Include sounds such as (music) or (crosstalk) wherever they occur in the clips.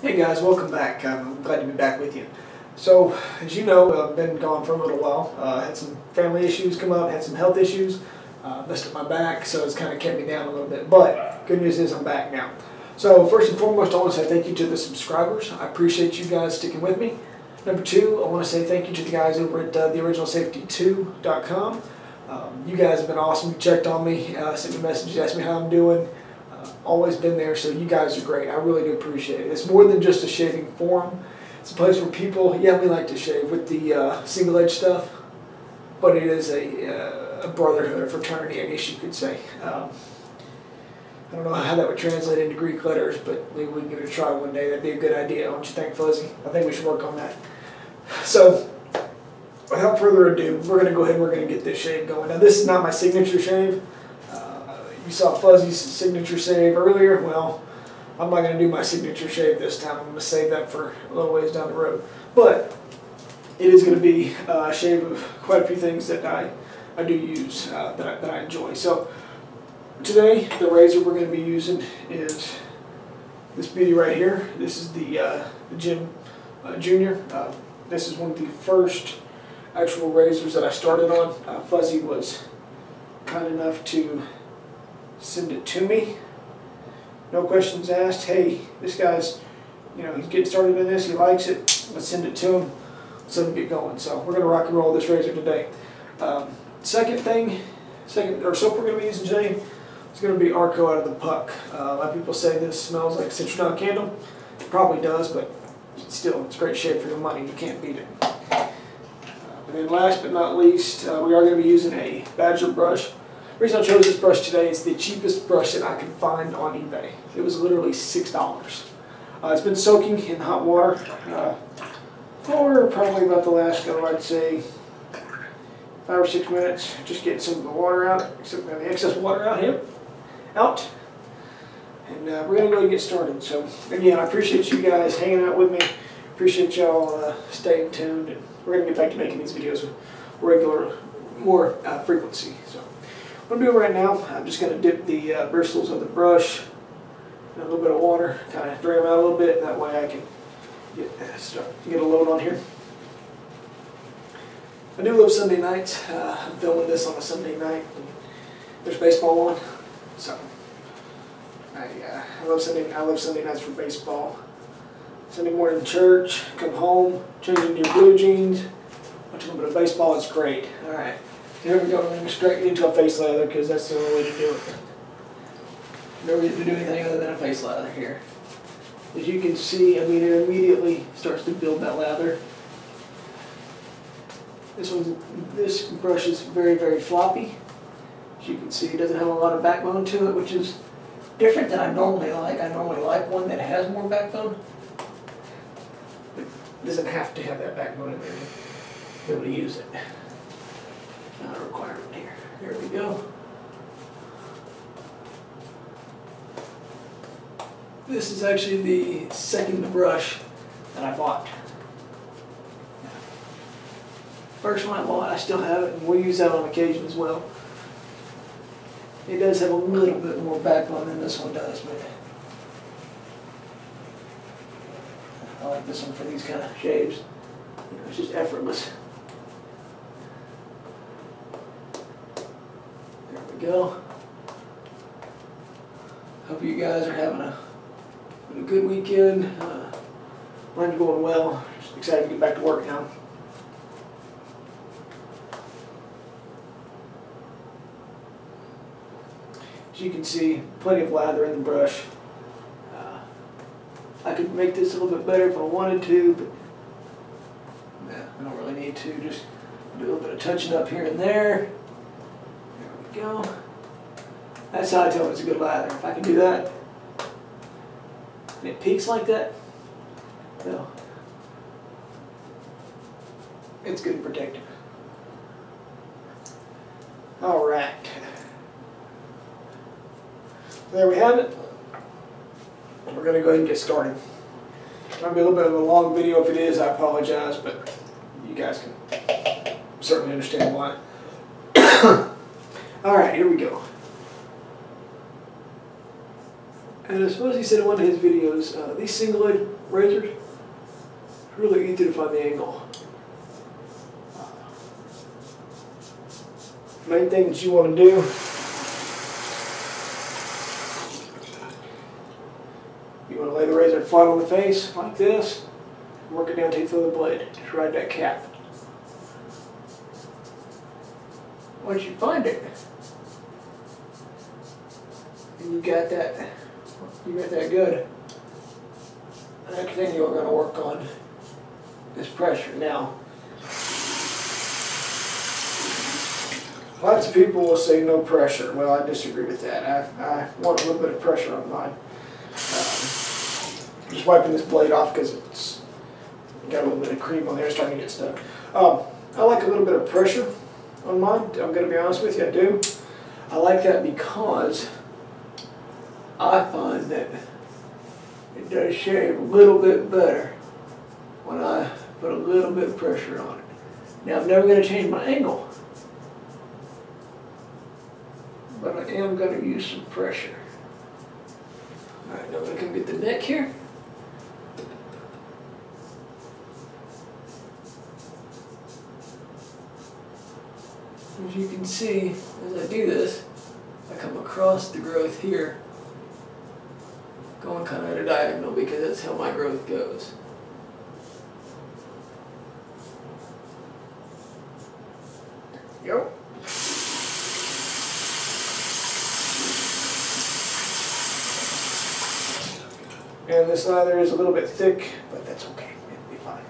Hey guys, welcome back. I'm glad to be back with you. So, as you know, I've been gone for a little while. Uh, had some family issues come up, had some health issues, uh, messed up my back, so it's kind of kept me down a little bit. But good news is I'm back now. So first and foremost, I want to say thank you to the subscribers. I appreciate you guys sticking with me. Number two, I want to say thank you to the guys over at uh, theoriginalsafety2.com. Um, you guys have been awesome. You checked on me, uh, sent me messages, asked me how I'm doing always been there, so you guys are great. I really do appreciate it. It's more than just a shaving forum. It's a place where people, yeah, we like to shave with the uh, single edge stuff, but it is a, uh, a brotherhood, a fraternity, I guess you could say. Um, I don't know how that would translate into Greek letters, but maybe we can give it a try one day. That'd be a good idea, don't you think, Fuzzy? I think we should work on that. So, without further ado, we're going to go ahead and we're going to get this shave going. Now, this is not my signature shave. You saw Fuzzy's signature shave earlier. Well, I'm not going to do my signature shave this time. I'm going to save that for a little ways down the road. But it is going to be a shave of quite a few things that I, I do use, uh, that, I, that I enjoy. So today, the razor we're going to be using is this beauty right here. This is the, uh, the Gem uh, Junior. Uh, this is one of the first actual razors that I started on. Uh, Fuzzy was kind enough to send it to me. No questions asked. Hey, this guy's, you know, he's getting started in this. He likes it. Let's send it to him. Let's let him get going. So we're going to rock and roll this razor today. Um, second thing, second or soap we're going to be using today is going to be Arko out of the puck. Uh, a lot of people say this smells like citronella candle. It probably does, but still, it's great shape for your money. You can't beat it. Uh, and then last but not least, uh, we are going to be using a Badger brush. The reason I chose this brush today is the cheapest brush that I could find on eBay. It was literally $6. Uh, it's been soaking in hot water uh, for probably about the last, oh, I'd say, five or six minutes. Just getting some of the water out, some the excess water out here, out. And uh, we're going to go and get started. So, again, I appreciate you guys hanging out with me. Appreciate y'all uh, staying tuned. And we're going to get back to making these videos with regular, more uh, frequency. So. I'm doing right now, I'm just going to dip the uh, bristles of the brush in a little bit of water, kind of drain them out a little bit, that way I can get, start, get a load on here. I do love Sunday nights. Uh, I'm filming this on a Sunday night. there's baseball on, so I, uh, I love Sunday. I love Sunday nights for baseball. Sunday morning church, come home, change into your blue jeans, watch a little bit of baseball. It's great. All right. We go, going to straight into a face lather because that's the only way to do it. No reason to do anything other than a face lather here. As you can see, I mean, it immediately starts to build that lather. This one, this brush is very, very floppy. As you can see, it doesn't have a lot of backbone to it, which is different than I normally like. I normally like one that has more backbone. But it doesn't have to have that backbone in there to be able to use it. Not a requirement here. There we go. This is actually the second brush that I bought. First one I bought, I still have it, and we'll use that on occasion as well. It does have a little bit more backbone than this one does, but I like this one for these kind of know, it's just effortless. Go. Hope you guys are having a, a good weekend. Uh, mine's going well. Just excited to get back to work now. As you can see, plenty of lather in the brush. Uh, I could make this a little bit better if I wanted to, but yeah, I don't really need to. Just do a little bit of touching up here and there go. That's how I tell it's a good ladder. If I can do that, and it peaks like that, no, it's good and protective. All right. There we have it. We're going to go ahead and get started. It might be a little bit of a long video. If it is, I apologize, but you guys can certainly understand why. (coughs) All right, here we go. And I suppose he said in one of his videos, uh, these single edge razors, really easy to find the angle. Main thing that you want to do you want to lay the razor flat on the face like this, work it down to the blade. Just ride that cap. Once you find it, and you got that, you got that good. The next thing you're going to work on is pressure. Now, lots of people will say no pressure. Well, I disagree with that. I, I want a little bit of pressure on mine. Um, just wiping this blade off because it's got a little bit of cream on there, starting to get stuck. Um, I like a little bit of pressure on mine. I'm going to be honest with you, I do. I like that because I find that it does shave a little bit better when I put a little bit of pressure on it. Now I'm never going to change my angle, but I am going to use some pressure. Alright, now I'm going to come get the neck here. As you can see, as I do this, I come across the growth here, going kind of at a diagonal because that's how my growth goes. Yep. And this lather is a little bit thick, but that's okay, it'll be fine.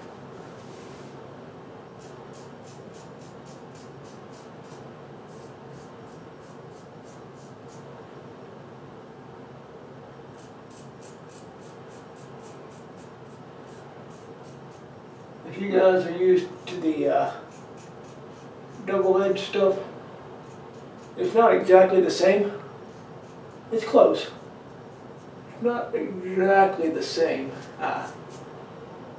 If you guys are used to the uh, double edged stuff, it's not exactly the same. It's close. Not exactly the same. Uh,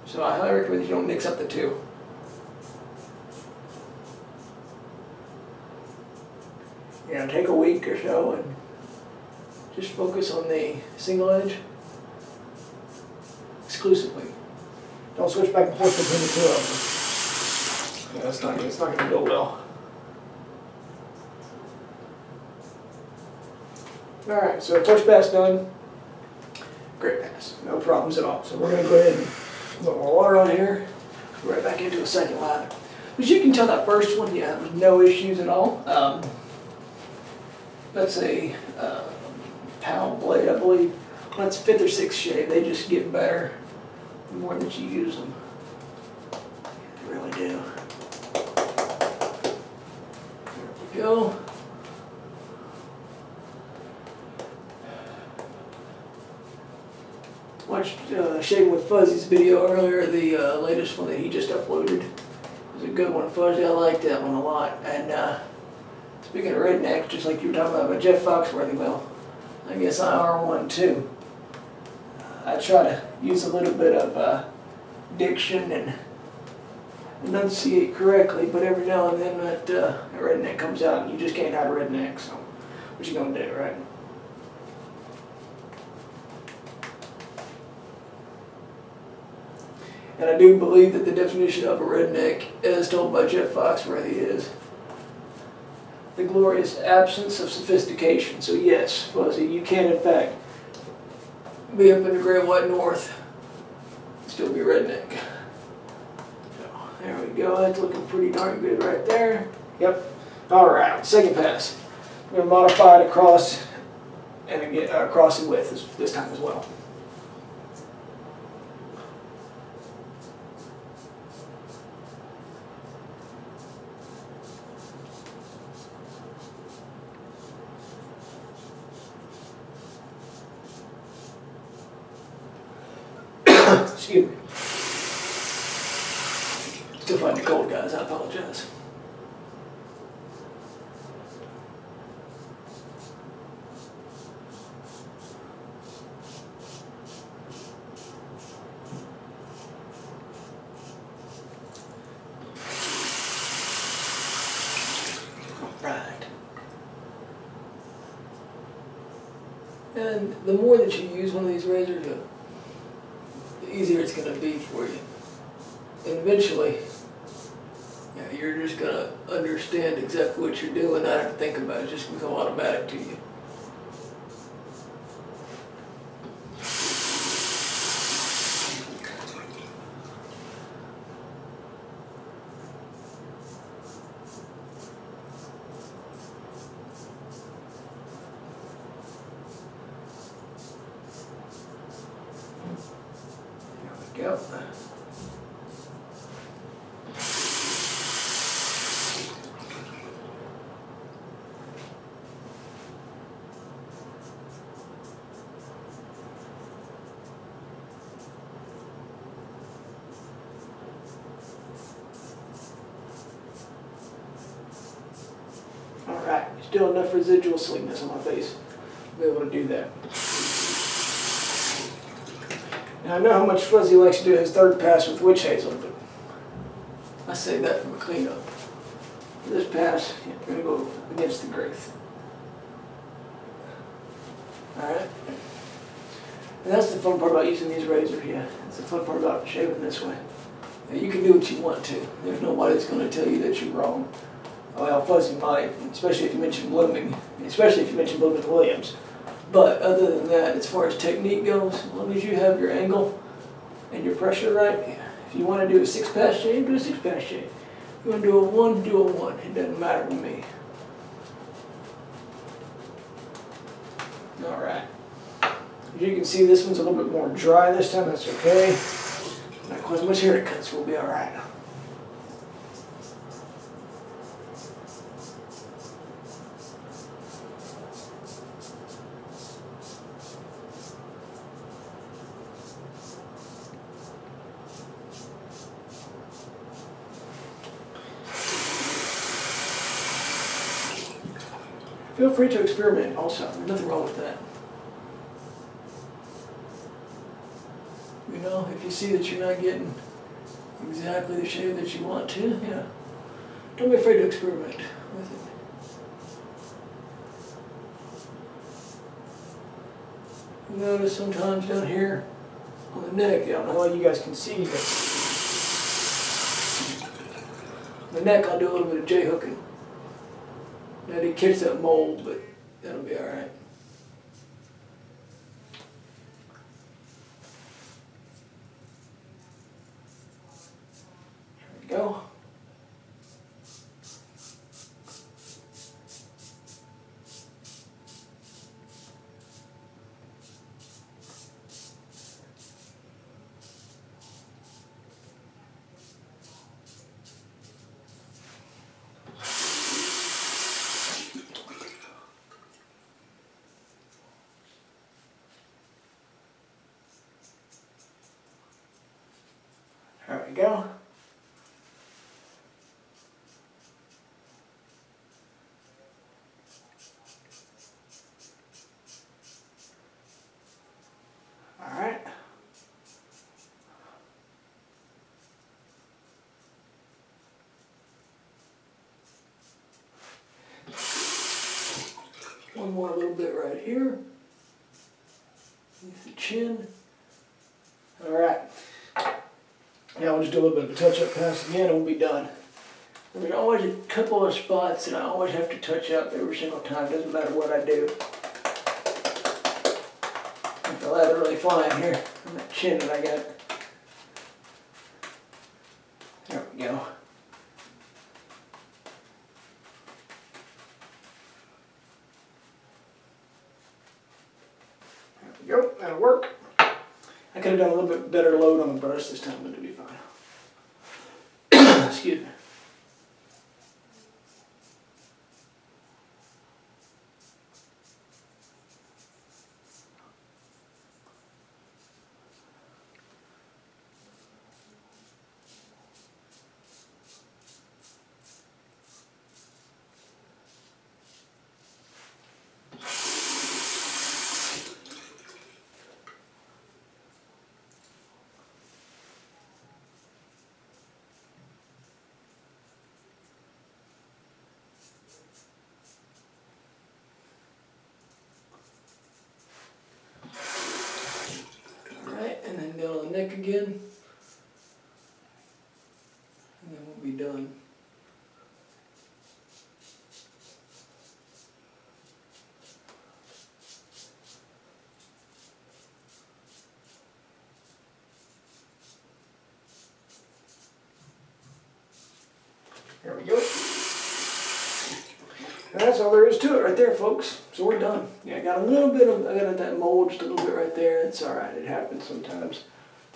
so I highly recommend you don't mix up the two. You know, take a week or so and just focus on the single edge exclusively. Don't switch back and forth between the two of them. Yeah, that's not, it's not going to go well. Alright, so first pass done. Great pass, no problems at all. So we're going to go ahead and put more water on here. Right back into a second lather. As you can tell, that first one, yeah, there was no issues at all. Um, that's a uh, PAL blade, I believe. That's fifth or sixth shave, they just get better the more that you use them. You really do. There we go. Watched uh, Shaving with Fuzzy's video earlier, the uh, latest one that he just uploaded. It was a good one, Fuzzy. I liked that one a lot. And uh, speaking of redneck, just like you were talking about, about Jeff Foxworthy, well, I guess I are one too. I try to use a little bit of uh, diction and enunciate correctly, but every now and then that uh, redneck comes out and you just can't hide a redneck, so what you gonna do, right? And I do believe that the definition of a redneck, as told by Jeff Foxworthy, is the glorious absence of sophistication. So yes, Fuzzy, you can in fact be up in the Great White North, still be redneck. So, there we go, that's looking pretty darn good right there. Yep. Alright, second pass. I'm going to modify it across and again, uh, across and width this time as well. (coughs) Excuse me. Still fighting a cold, guys. I apologize. And the more that you use one of these razors, the easier it's going to be for you. And eventually, yeah, you're just going to understand exactly what you're doing, not have to think about it, it's just going to become automatic to you. Go. Alright, still enough residual sweetness on my face to be able to do that. Now I know how much Fuzzy likes to do his third pass with witch hazel, but I save that from a cleanup. for this pass, we're gonna go against the grace. Alright? And that's the fun part about using these razors, yeah. It's the fun part about shaving this way. Now, you can do what you want to. There's nobody that's going to tell you that you're wrong. Well, Fuzzy might, especially if you mention Blooming, especially if you mention Blooming Williams. But other than that, as far as technique goes, as long as you have your angle and your pressure right, if you want to do a six pass shave, do a six pass shave. If you want to do a one, do a one. It doesn't matter to me. Alright. As you can see, this one's a little bit more dry this time, that's okay. Not quite as much hair to cut, so we'll be alright. Feel free to experiment also, there's nothing wrong with that. You know, if you see that you're not getting exactly the shave that you want to, yeah, don't be afraid to experiment with it. You notice sometimes down here on the neck, I don't know how you guys can see, but the neck I'll do a little bit of J hooking. Now to catch that mold, but that'll be alright. there we go. There we go. Alright. One more little bit right here. With the chin. Alright. Now we'll just do a little bit of a touch-up pass again and we'll be done. There's always a couple of spots that I always have to touch up every single time, doesn't matter what I do. I feel that really fine here on that chin that I got. There we go. Go, that'll work. I could have done a little bit better load on the brush this time, but it'll be fine. (coughs) Excuse me. Neck again. And then we'll be done. There we go. And that's all there is to it right there, folks. So we're done. Yeah, I got a little bit of, I got that mold just a little bit right there. It's all right. It happens sometimes.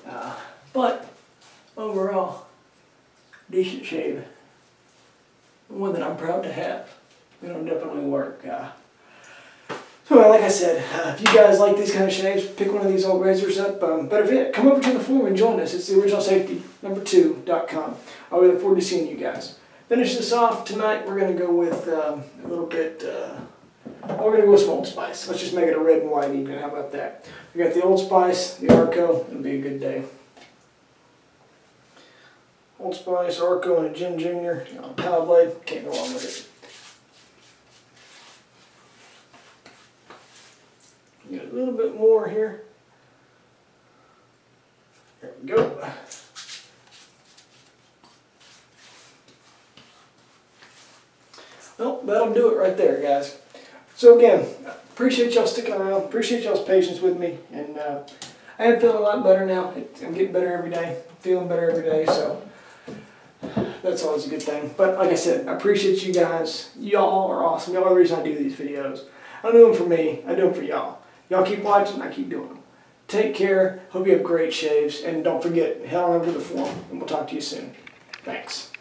Uh, but overall, decent shave. One that I'm proud to have. It'll definitely work. Uh, so like I said, uh, if you guys like these kind of shaves, pick one of these old razors up. Um, but if it, come over to the forum and join us. It's the original safety number two.com. I really look forward to seeing you guys. Finish this off tonight. We're gonna go with um, a little bit. Uh, we're gonna go with some Old Spice. Let's just make it a red and white evening. How about that? We got the Old Spice, the Arko. It'll be a good day. Old Spice, Arko, and a Gem Jr. You know, PAL Blade. Can't go wrong with it. Get a little bit more here. There we go. Well, that'll do it right there, guys. So again, appreciate y'all sticking around. Appreciate y'all's patience with me. And uh, I am feeling a lot better now. I'm getting better every day. Feeling better every day. So that's always a good thing. But like I said, I appreciate you guys. Y'all are awesome. Y'all are the reason I do these videos. I do them for me. I do them for y'all. Y'all keep watching. I keep doing them. Take care. Hope you have great shaves. And don't forget, head on over to the forum. And we'll talk to you soon. Thanks.